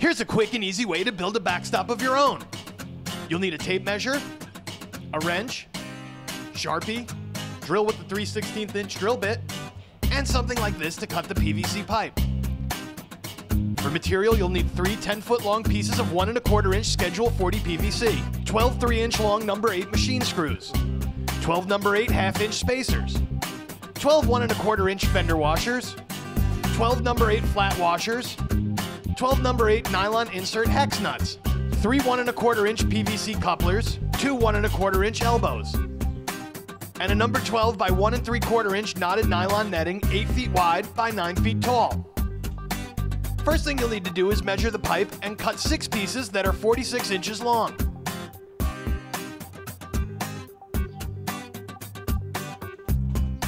Here's a quick and easy way to build a backstop of your own. You'll need a tape measure, a wrench, Sharpie, drill with the 3 16th inch drill bit, and something like this to cut the PVC pipe. For material, you'll need three 10 foot long pieces of 1 and a quarter inch Schedule 40 PVC, 12 3 inch long number 8 machine screws, 12 number 8 half inch spacers, 12 1 and a quarter inch fender washers, 12 number 8 flat washers, 12 number 8 nylon insert hex nuts, 3 1 and a quarter inch PVC couplers, 2 1 and a quarter inch elbows, and a number 12 by 1 and 3 quarter inch knotted nylon netting 8 feet wide by 9 feet tall. First thing you'll need to do is measure the pipe and cut six pieces that are 46 inches long.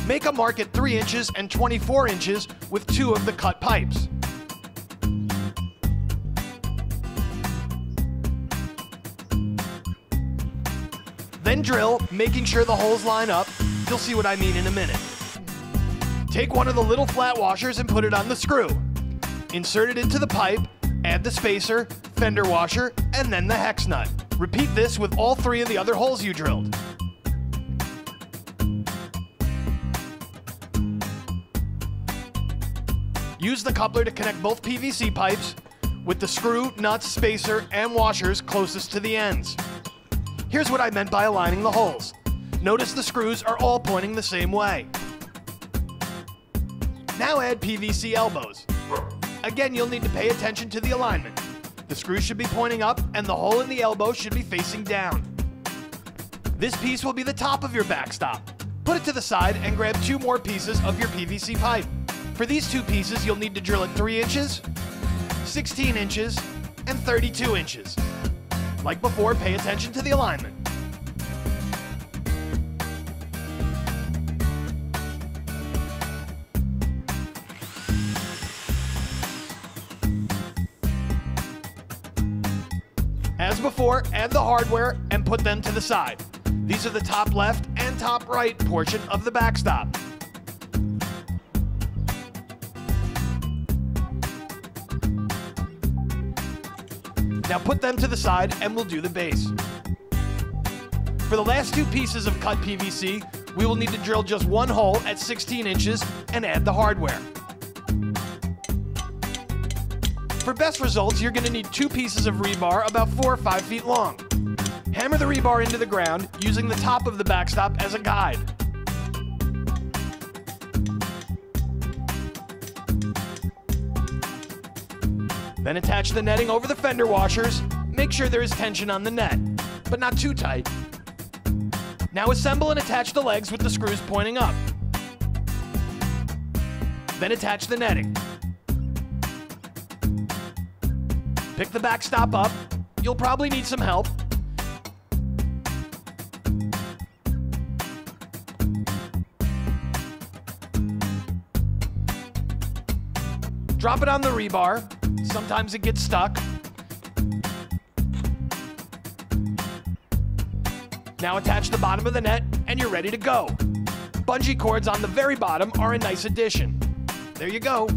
Make a mark at 3 inches and 24 inches with two of the cut pipes. Then drill, making sure the holes line up. You'll see what I mean in a minute. Take one of the little flat washers and put it on the screw. Insert it into the pipe, add the spacer, fender washer, and then the hex nut. Repeat this with all three of the other holes you drilled. Use the coupler to connect both PVC pipes with the screw, nuts, spacer, and washers closest to the ends. Here's what I meant by aligning the holes. Notice the screws are all pointing the same way. Now add PVC elbows. Again, you'll need to pay attention to the alignment. The screw should be pointing up and the hole in the elbow should be facing down. This piece will be the top of your backstop. Put it to the side and grab two more pieces of your PVC pipe. For these two pieces, you'll need to drill at 3 inches, 16 inches, and 32 inches. Like before, pay attention to the alignment. As before, add the hardware and put them to the side. These are the top left and top right portion of the backstop. Now put them to the side and we'll do the base. For the last two pieces of cut PVC, we will need to drill just one hole at 16 inches and add the hardware. For best results, you're going to need two pieces of rebar about 4 or 5 feet long. Hammer the rebar into the ground using the top of the backstop as a guide. Then attach the netting over the fender washers. Make sure there is tension on the net, but not too tight. Now assemble and attach the legs with the screws pointing up. Then attach the netting. Pick the backstop up. You'll probably need some help. Drop it on the rebar. Sometimes it gets stuck. Now attach the bottom of the net and you're ready to go. Bungee cords on the very bottom are a nice addition. There you go.